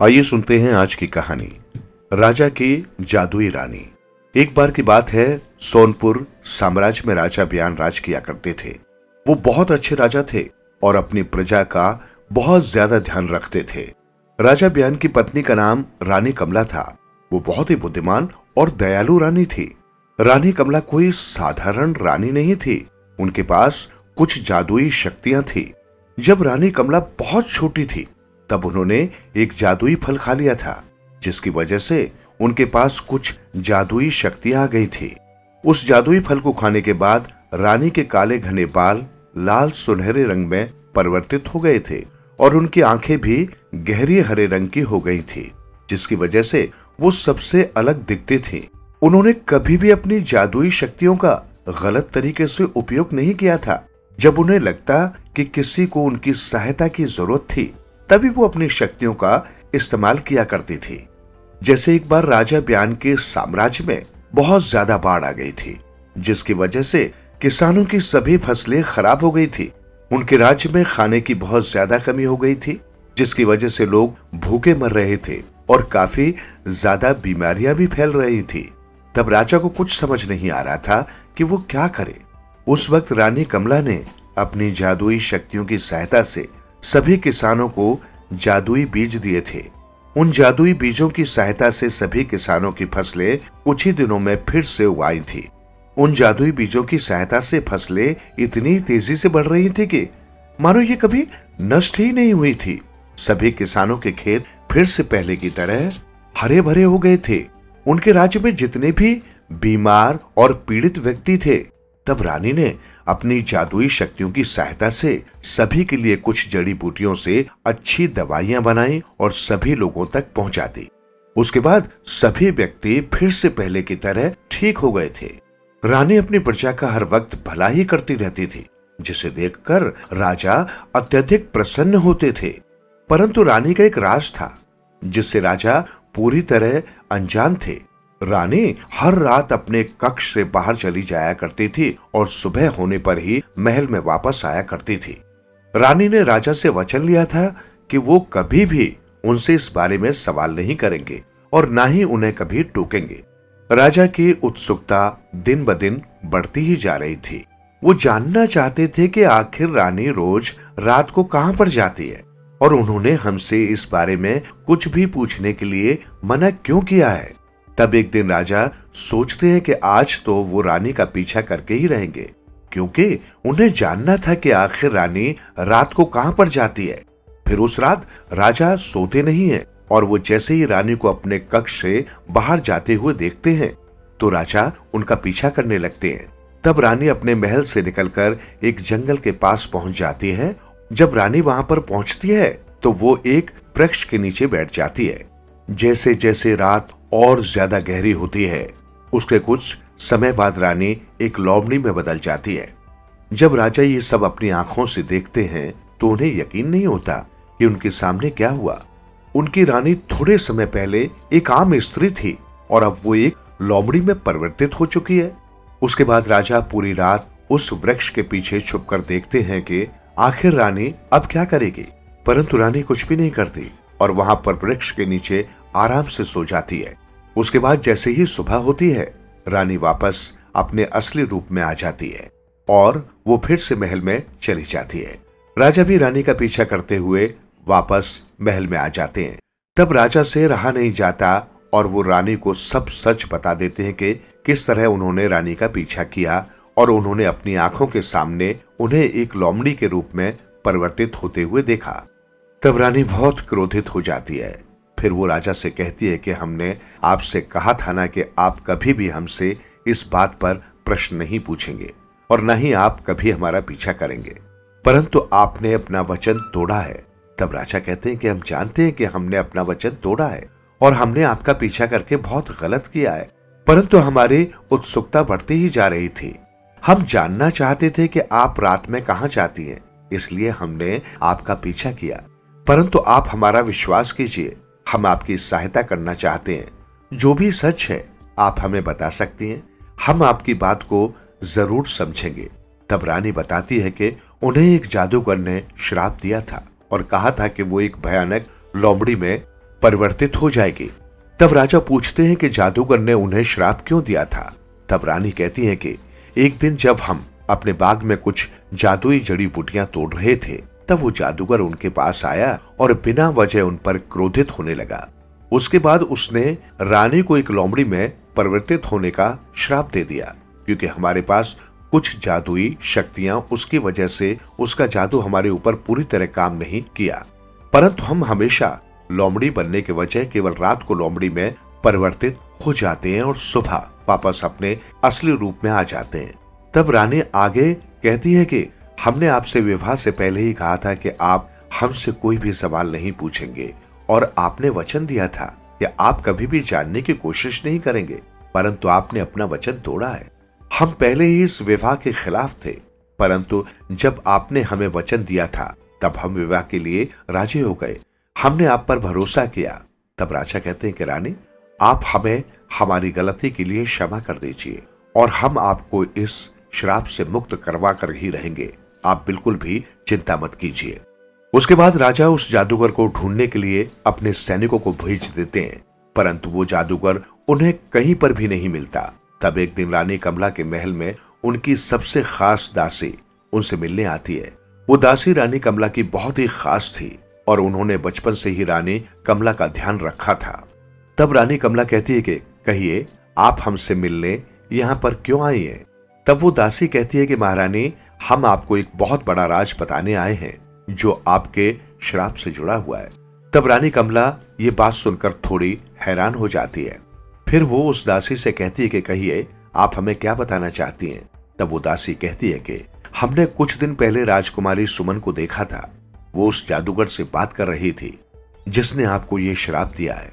आइए सुनते हैं आज की कहानी। राजा की जादुई रानी। एक बार की बात है, सोनपुर साम्राज्य में राजा बयान राज किया करते थे। वो बहुत अच्छे राजा थे और अपनी प्रजा का बहुत ज़्यादा ध्यान रखते थे। राजा बयान की पत्नी का नाम रानी कमला था। वो बहुत ही बुद्धिमान और दयालु रानी थी। रानी कमला कोई साधारण रानी नहीं थी। उनके पास कुछ जादुई शक्तियाँ थी। जब रानी कमला बहुत छोटी थी तब उन्होंने एक जादुई फल खा लिया था, जिसकी वजह से उनके पास कुछ जादुई शक्तियाँ आ गई थी। उस जादुई फल को खाने के बाद रानी के काले घने बाल लाल सुनहरे रंग में परिवर्तित हो गए थे और उनकी आँखें भी गहरी हरे रंग की हो गई थी, जिसकी वजह से वो सबसे अलग दिखते थे। उन्होंने कभी भी अपनी जादुई शक्तियों का गलत तरीके से उपयोग नहीं किया था, जब उन्हें लगता कि किसी को उनकी सहायता की ज़रूरत थी। तभी वो अपनी शक्तियों का इस्तेमाल किया करती थी। जैसे एक बार राजा बयान के साम्राज्य में बहुत ज़्यादा बाढ़ आ गई थी, जिसकी वजह से किसानों की सभी फ़सलें खराब हो गई थी। उनके राज्य में खाने की बहुत ज़्यादा कमी हो गई थी, जिसकी वजह से लोग भूखे मर रहे थे और काफ़ी ज़्यादा बीमारियाँ भी फैल रही थी। तब राजा को कुछ समझ नहीं आ रहा था कि वो क्या करे। उस वक्त रानी कमला ने अपनी जादुई शक्तियों की सहायता से सभी किसानों को जादुई बीज दिए थे। उन जादुई बीजों की सहायता से सभी किसानों की फ़सलें कुछ ही दिनों में फिर से उगाई थी। उन जादुई बीजों की सहायता से फ़सलें इतनी तेज़ी से बढ़ रही थी कि, मानो ये कभी नष्ट ही नहीं हुई थी। सभी किसानों के खेत फिर से पहले की तरह हरे भरे हो गए थे। उनके राज्य में जितने भी बीमार और पीड़ित व्यक्ति थे तब रानी ने अपनी जादुई शक्तियों की सहायता से सभी के लिए कुछ जड़ी बूटियों से अच्छी दवाइयाँ बनाई और सभी लोगों तक पहुँचा दी। उसके बाद सभी व्यक्ति फिर से पहले की तरह ठीक हो गए थे। रानी अपनी प्रजा का हर वक्त भला ही करती रहती थी, जिसे देखकर राजा अत्यधिक प्रसन्न होते थे। परंतु रानी का एक राज था, जिससे राजा पूरी तरह अनजान थे। रानी हर रात अपने कक्ष से बाहर चली जाया करती थी और सुबह होने पर ही महल में वापस आया करती थी। रानी ने राजा से वचन लिया था कि वो कभी भी उनसे इस बारे में सवाल नहीं करेंगे और ना ही उन्हें कभी टोकेंगे। राजा की उत्सुकता दिन ब दिन बढ़ती ही जा रही थी। वो जानना चाहते थे कि आखिर रानी रोज रात को कहाँ पर जाती है और उन्होंने हमसे इस बारे में कुछ भी पूछने के लिए मना क्यों किया है। तब एक दिन राजा सोचते हैं कि आज तो वो रानी का पीछा करके ही रहेंगे, क्योंकि उन्हें जानना था कि आखिर रानी रात को कहाँ पर जाती है। फिर उस रात राजा सोते नहीं है और वो जैसे ही रानी को अपने कक्ष से बाहर जाते हुए देखते हैं तो राजा उनका पीछा करने लगते हैं। तब रानी अपने महल से निकलकर एक जंगल के पास पहुँच जाती है। जब रानी वहाँ पर पहुँचती है तो वो एक वृक्ष के नीचे बैठ जाती है। जैसे जैसे रात और ज़्यादा गहरी होती है। उसके कुछ समय बाद रानी एक लोमड़ी में बदल जाती है। जब राजा ये सब अपनी आँखों से देखते हैं तो उन्हें यकीन नहीं होता कि उनके सामने क्या हुआ। उनकी रानी थोड़े समय पहले एक आम स्त्री थी और अब वो एक लोमड़ी में परिवर्तित हो चुकी है। उसके बाद राजा पूरी रात उस वृक्ष के पीछे छुपकर देखते हैं कि आखिर रानी अब क्या करेगी। परंतु रानी कुछ भी नहीं करती और वहाँ पर वृक्ष के नीचे आराम से सो जाती है। उसके बाद जैसे ही सुबह होती है, रानी वापस अपने असली रूप में आ जाती है और वो फिर से महल में चली जाती है। राजा भी रानी का पीछा करते हुए वापस महल में आ जाते हैं। तब राजा से रहा नहीं जाता और वो रानी को सब सच बता देते हैं कि किस तरह उन्होंने रानी का पीछा किया और उन्होंने अपनी आँखों के सामने उन्हें एक लोमड़ी के रूप में परिवर्तित होते हुए देखा। तब रानी बहुत क्रोधित हो जाती है। फिर वो राजा से कहती है कि हमने आपसे कहा था ना कि आप कभी भी हमसे इस बात पर प्रश्न नहीं पूछेंगे और न ही आप कभी हमारा पीछा करेंगे। परंतु आपने अपना वचन तोड़ा है। तब राजा कहते हैं कि हम जानते हैं कि हमने अपना वचन तोड़ा है और हमने आपका पीछा करके बहुत गलत किया है। परंतु हमारी उत्सुकता बढ़ती ही जा रही थी। हम जानना चाहते थे कि आप रात में कहा जाती हैं, इसलिए हमने आपका पीछा किया। परंतु आप हमारा विश्वास कीजिए। हम आपकी सहायता करना चाहते हैं। जो भी सच है, आप हमें बता सकती हैं। हम आपकी बात को ज़रूर समझेंगे। तब रानी बताती है कि उन्हें एक जादूगर ने श्राप दिया था और कहा था कि वो एक भयानक लोमड़ी में परिवर्तित हो जाएगी। तब राजा पूछते हैं कि जादूगर ने उन्हें श्राप क्यों दिया था? तब रानी कहती है कि एक दिन जब हम अपने बाग में कुछ जादुई जड़ी बूटियाँ तोड़ रहे थे तब वो जादूगर उनके पास आया और बिना वजह उन पर क्रोधित होने लगा। उसके बाद उसने रानी को एक लोमड़ी में परिवर्तित होने का श्राप दे दिया, क्योंकि हमारे पास कुछ जादुई शक्तियाँ उसकी वजह से उसका जादू हमारे ऊपर पूरी तरह काम नहीं किया। परंतु हम हमेशा लोमड़ी बनने के वजह केवल रात को लोमड़ी में परिवर्तित हो जाते हैं और सुबह वापस अपने असली रूप में आ जाते हैं। तब रानी आगे कहती है कि हमने आपसे विवाह से पहले ही कहा था कि आप हमसे कोई भी सवाल नहीं पूछेंगे। और आपने वचन दिया था कि आप कभी भी जानने की कोशिश नहीं करेंगे, परंतु आपने अपना वचन तोड़ा है। हम पहले ही इस विवाह के खिलाफ थे, परंतु जब आपने हमें वचन दिया था, तब हम विवाह के लिए राज़ी हो गए। हमने आप पर भरोसा किया। तब राजा कहते हैं कि, रानी, आप हमें, हमारी गलती के लिए क्षमा कर दीजिए, और हम आपको इस श्राप से मुक्त करवा कर ही रहेंगे। आप बिल्कुल भी चिंता मत कीजिए। उसके बाद राजा उस जादूगर को ढूँढने के लिए अपने सैनिकों को भेज देते हैं, परंतु वो जादूगर उन्हें कहीं पर भी नहीं मिलता। तब एक दिन रानी कमला के महल में उनकी सबसे खास दासी उनसे मिलने आती है। वो दासी रानी कमला की बहुत ही खास थी और उन्होंने बचपन से ही रानी कमला का ध्यान रखा था। तब रानी कमला कहती है कि, कहिए, आप हमसे मिलने यहाँ पर क्यों आई हैं? तब वो दासी कहती है कि, महारानी हम आपको एक बहुत बड़ा राज बताने आए हैं, जो आपके श्राप से जुड़ा हुआ है। तब रानी कमला ये बात सुनकर थोड़ी हैरान हो जाती है। फिर वो उस दासी से कहती है कि, कहिए, आप हमें क्या बताना चाहती हैं? तब वो दासी कहती है कि, हमने कुछ दिन पहले राजकुमारी सुमन को देखा था। वो उस जादूगर से बात कर रही थी, जिसने आपको ये श्राप दिया है।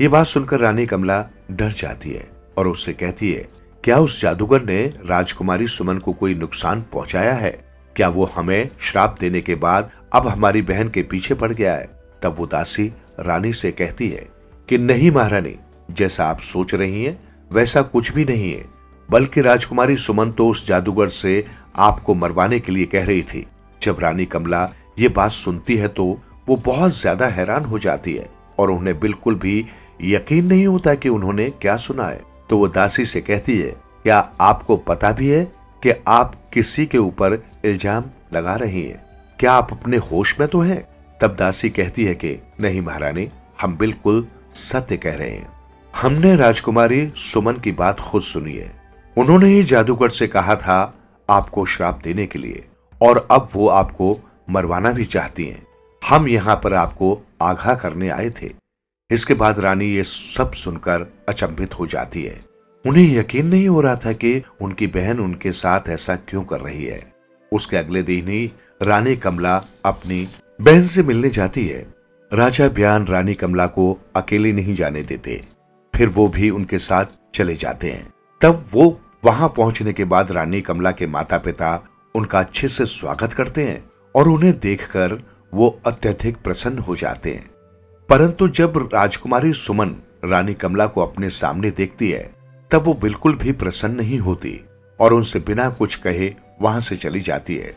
ये बात सुनकर रानी कमला डर जाती है और उससे कहती है क्या उस जादूगर ने राजकुमारी सुमन को कोई नुकसान पहुँचाया है? क्या वो हमें श्राप देने के बाद अब हमारी बहन के पीछे पड़ गया है? तब वो दासी रानी से कहती है कि नहीं महारानी, जैसा आप सोच रही हैं, वैसा कुछ भी नहीं है। बल्कि राजकुमारी सुमन तो उस जादूगर से आपको मरवाने के लिए कह रही थी। जब रानी कमला ये बात सुनती है तो वो बहुत ज़्यादा हैरान हो जाती है और उन्हें बिल्कुल भी यकीन नहीं होता कि उन्होंने क्या सुना है। तो वो दासी से कहती है, क्या आपको पता भी है कि आप किसी के ऊपर इल्ज़ाम लगा रही हैं? क्या आप अपने होश में तो हैं? तब दासी कहती है कि, नहीं महारानी, हम बिल्कुल सत्य कह रहे हैं। हमने राजकुमारी सुमन की बात खुद सुनी है। उन्होंने ही जादूगर से कहा था आपको श्राप देने के लिए, और अब वो आपको मरवाना भी चाहती हैं। हम यहाँ पर आपको आगाह करने आए थे। इसके बाद रानी ये सब सुनकर अचंभित हो जाती है। उन्हें यकीन नहीं हो रहा था कि उनकी बहन उनके साथ ऐसा क्यों कर रही है। उसके अगले दिन ही रानी कमला अपनी बहन से मिलने जाती है। राजा बयान रानी कमला को अकेले नहीं जाने देते। फिर वो भी उनके साथ चले जाते हैं। तब वो वहाँ पहुँचने के बाद रानी कमला के माता पिता उनका अच्छे से स्वागत करते हैं और उन्हें देखकर वो अत्यधिक प्रसन्न हो जाते हैं। परंतु जब राजकुमारी सुमन रानी कमला को अपने सामने देखती है, तब वो बिल्कुल भी प्रसन्न नहीं होती और उनसे बिना कुछ कहे वहाँ से चली जाती है।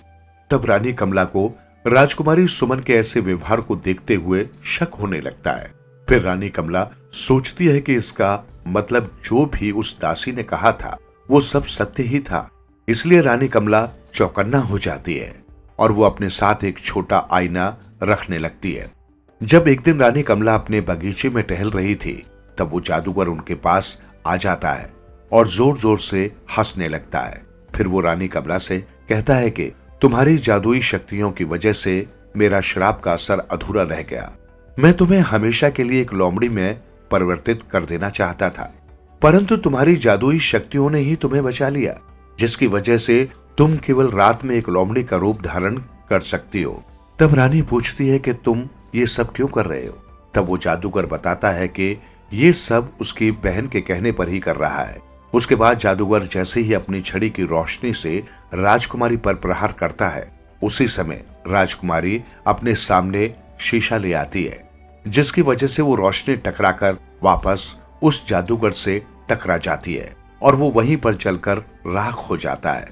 तब रानी कमला को राजकुमारी सुमन के ऐसे व्यवहार को देखते हुए शक होने लगता है। फिर रानी कमला सोचती है कि इसका मतलब जो भी उस दासी ने कहा था, वो सब सत्य ही था। इसलिए रानी कमला चौकन्ना हो जाती है और वो अपने साथ एक छोटा आईना रखने लगती है। जब एक दिन रानी कमला अपने बगीचे में टहल रही थी, तब वो जादूगर उनके पास आ जाता है और ज़ोर ज़ोर से हंसने लगता है। फिर वो रानी कमला से कहता है कि, तुम्हारी जादुई शक्तियों की वजह से मेरा शराब का असर अधूरा रह गया। मैं तुम्हें हमेशा के लिए एक लोमड़ी में परिवर्तित कर देना चाहता था, परंतु तुम्हारी जादुई शक्तियों ने ही तुम्हें बचा लिया, जिसकी वजह से तुम केवल रात में एक लोमड़ी का रूप धारण कर सकती हो। तब रानी पूछती है कि, तुम ये सब क्यों कर रहे हो? तब वो जादूगर बताता है कि ये सब उसकी बहन के कहने पर ही कर रहा है। उसके बाद जादूगर जैसे ही अपनी छड़ी की रोशनी से राजकुमारी पर प्रहार करता है, उसी समय राजकुमारी अपने सामने शीशा ले आती है, जिसकी वजह से वो रोशनी टकराकर वापस उस जादूगर से टकरा जाती है और वो वहीं पर चलकर राख हो जाता है।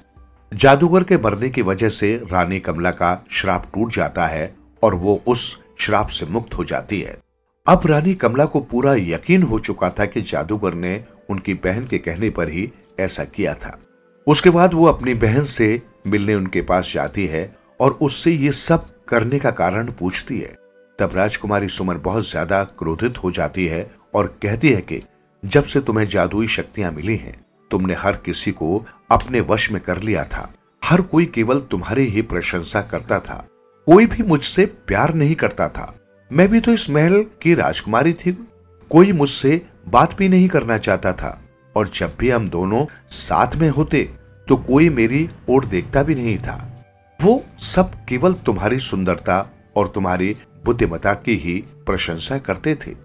जादूगर के मरने की वजह से रानी कमला का श्राप टूट जाता है और वो उस श्राप से मुक्त हो जाती है। अब रानी कमला को पूरा यकीन हो चुका था कि जादूगर ने उनकी बहन के कहने पर ही ऐसा किया था। उसके बाद वो अपनी बहन से मिलने उनके पास जाती है और उससे ये सब करने का कारण पूछती है। तब राजकुमारी सुमन बहुत ज़्यादा क्रोधित हो जाती है और कहती है कि, जब से तुम्हें जादुई शक्तियाँ मिली हैं, तुमने हर किसी को अपने वश में कर लिया था। हर कोई केवल तुम्हारी ही प्रशंसा करता था। कोई भी मुझसे प्यार नहीं करता था। मैं भी तो इस महल की राजकुमारी थी। कोई मुझसे बात भी नहीं करना चाहता था। और जब भी हम दोनों साथ में होते तो कोई मेरी ओर देखता भी नहीं था। वो सब केवल तुम्हारी सुंदरता और तुम्हारी बुद्धिमता की ही प्रशंसा करते थे।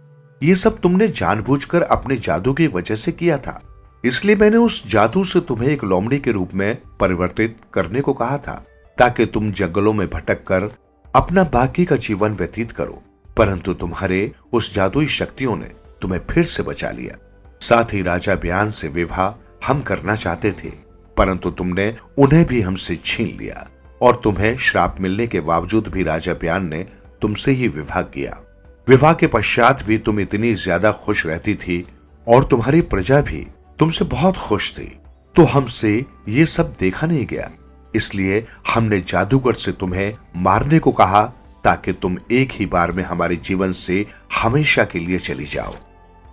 ये सब तुमने जानबूझकर अपने जादू की वजह से किया था। इसलिए मैंने उस जादू से तुम्हें एक लोमड़ी के रूप में परिवर्तित करने को कहा था। ताकि तुम जंगलों में भटक कर अपना बाकी का जीवन व्यतीत करो, परंतु तुम्हारे उस जादुई शक्तियों ने तुम्हें फिर से बचा लिया। साथ ही राजा बयान से विवाह हम करना चाहते थे, परंतु तुमने उन्हें भी हमसे छीन लिया और तुम्हें श्राप मिलने के बावजूद भी राजा बयान ने तुमसे ही विवाह किया। विवाह के पश्चात भी तुम इतनी ज़्यादा खुश रहती थी और तुम्हारी प्रजा भी तुमसे बहुत खुश थी। तो हमसे ये सब देखा नहीं गया। इसलिए हमने जादूगर से तुम्हें मारने को कहा, ताकि तुम एक ही बार में हमारे जीवन से हमेशा के लिए चली जाओ।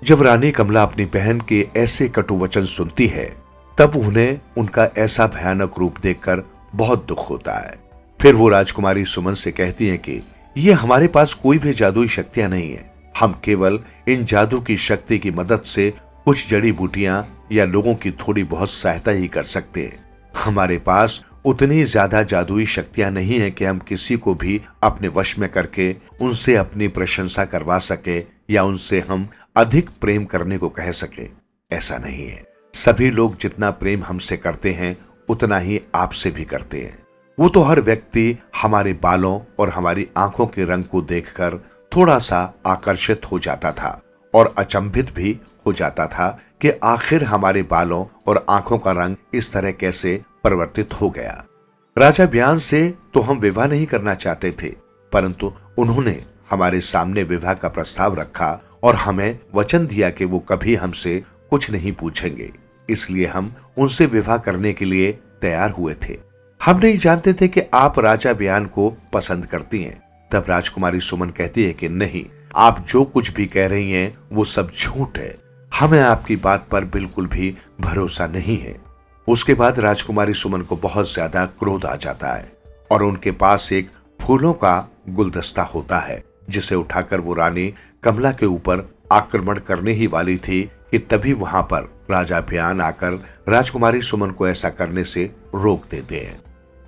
जब रानी कमला अपनी बहन के ऐसे कटु वचन सुनती है, तब उन्हें उनका ऐसा भयानक रूप देखकर बहुत दुख होता है। फिर वो राजकुमारी सुमन से कहती है कि, ये हमारे पास कोई भी जादुई शक्तियाँ नहीं है। हम केवल इन जादू की शक्ति की मदद से कुछ जड़ी बूटियाँ या लोगों की थोड़ी बहुत सहायता ही कर सकते हैं। हमारे पास उतनी ज़्यादा जादुई शक्तियाँ नहीं है कि हम किसी को भी अपने वश में करके उनसे अपनी प्रशंसा करवा सके या उनसे हम अधिक प्रेम करने को कह सके। ऐसा नहीं है। सभी लोग जितना प्रेम हमसे करते हैं, उतना ही आपसे भी करते हैं। वो तो हर व्यक्ति हमारे बालों और हमारी आँखों के रंग को देखकर थोड़ा सा आकर्षित हो जाता था और अचंभित भी हो जाता था कि आखिर हमारे बालों और आँखों का रंग इस तरह कैसे परिवर्तित हो गया। राजा बयान से तो हम विवाह नहीं करना चाहते थे, परंतु उन्होंने हमारे सामने विवाह का प्रस्ताव रखा और हमें वचन दिया कि वो कभी हमसे कुछ नहीं पूछेंगे। इसलिए हम उनसे विवाह करने के लिए तैयार हुए थे। हम नहीं जानते थे कि आप राजा बयान को पसंद करती हैं। तब राजकुमारी सुमन कहती है कि नहीं, आप जो कुछ भी कह रही हैं, वो सब झूठ है। हमें आपकी बात पर बिल्कुल भी भरोसा नहीं है। उसके बाद राजकुमारी सुमन को बहुत ज़्यादा क्रोध आ जाता है और उनके पास एक फूलों का गुलदस्ता होता है, जिसे उठाकर वो रानी कमला के ऊपर आक्रमण करने ही वाली थी कि तभी वहाँ पर राजा बयान आकर राजकुमारी सुमन को ऐसा करने से रोक देते हैं।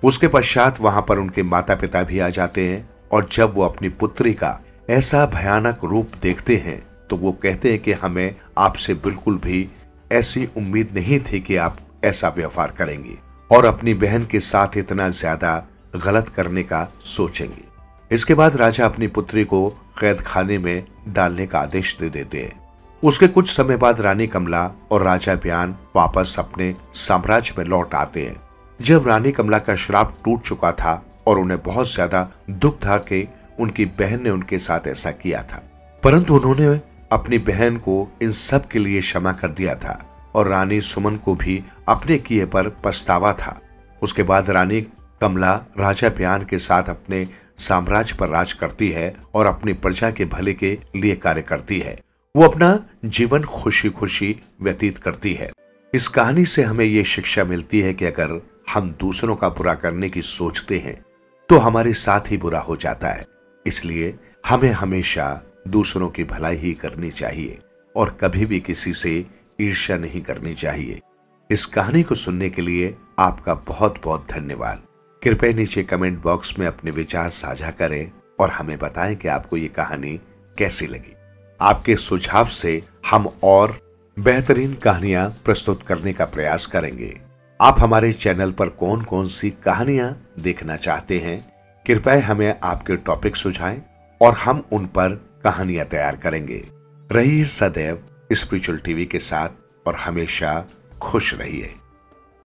उसके पश्चात वहाँ पर उनके माता पिता भी आ जाते हैं और जब वो अपनी पुत्री का ऐसा भयानक रूप देखते हैं तो वो कहते हैं कि हमें आपसे बिल्कुल भी ऐसी उम्मीद नहीं थी कि आप ऐसा व्यवहार करेंगे और अपनी बहन के साथ इतना ज़्यादा गलत करने का सोचेंगे। इसके बाद राजा अपनी पुत्री को कैद खाने में डालने का आदेश दे देते हैं। उसके कुछ समय बाद रानी कमला और राजा बयान वापस अपने साम्राज्य में लौट आते हैं। जब रानी कमला का श्राप टूट चुका था और उन्हें बहुत ज़्यादा दुख था कि उनकी बहन ने उनके साथ ऐसा किया था, परंतु उन्होंने अपनी बहन को इन सब के लिए क्षमा कर दिया था और रानी सुमन को भी अपने किए पर पछतावा था। उसके बाद रानी कमला राजा बयान के साथ अपने साम्राज्य पर राज करती है और अपनी प्रजा के भले के लिए कार्य करती है। वो अपना जीवन खुशी खुशी व्यतीत करती है। इस कहानी से हमें ये शिक्षा मिलती है कि अगर हम दूसरों का बुरा करने की सोचते हैं तो हमारे साथ ही बुरा हो जाता है। इसलिए हमें हमेशा दूसरों की भलाई ही करनी चाहिए और कभी भी किसी से ईर्ष्या नहीं करनी चाहिए। इस कहानी को सुनने के लिए आपका बहुत बहुत धन्यवाद। कृपया नीचे कमेंट बॉक्स में अपने विचार साझा करें और हमें बताएँ कि आपको ये कहानी कैसी लगी। आपके सुझाव से हम और बेहतरीन कहानियाँ प्रस्तुत करने का प्रयास करेंगे। आप हमारे चैनल पर कौन कौन सी कहानियाँ देखना चाहते हैं, कृपया हमें आपके टॉपिक सुझाएँ और हम उन पर कहानियाँ तैयार करेंगे। रही सदैव स्पिरिचुअल टीवी के साथ और हमेशा खुश रहिए।